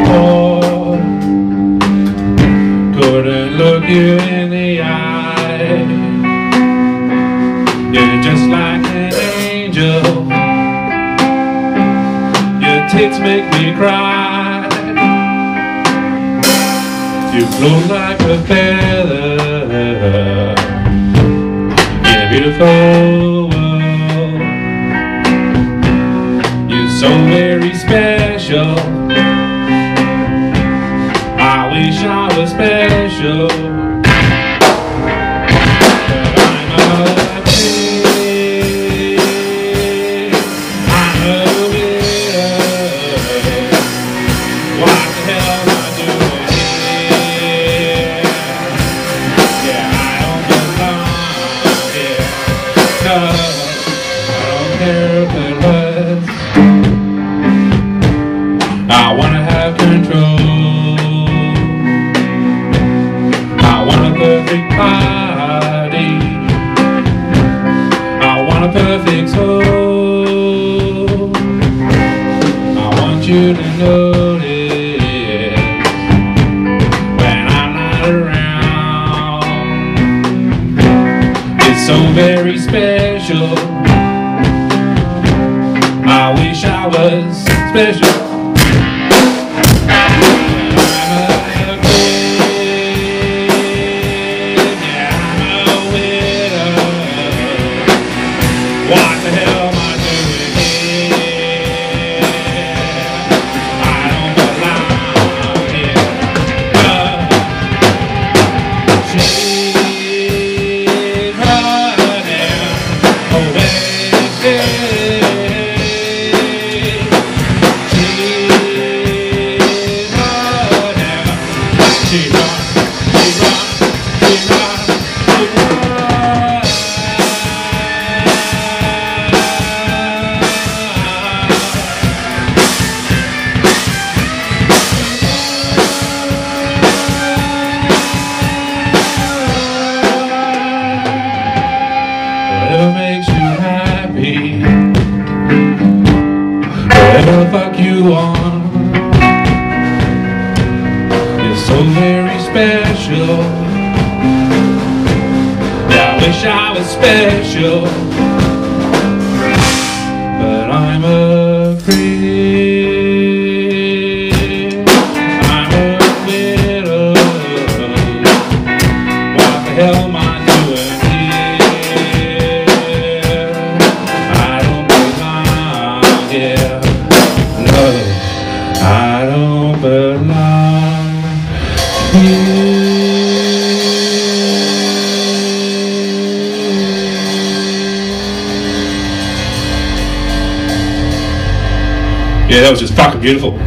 wall Couldn't look you in the eye. You're just like an angel. Your tits make me cry. You float like a feather You're beautiful world. You're so very special. Special. Perfect body. I want a perfect soul. I want you to notice when I'm not around. It's so very special. I wish I was special. Whatever makes you happy, whatever the fuck you want. You're so very special. I was special, but I'm a. I'm a. What the hell am I doing here? I don't belong here. No, I don't belong here. Yeah, that was just fucking beautiful.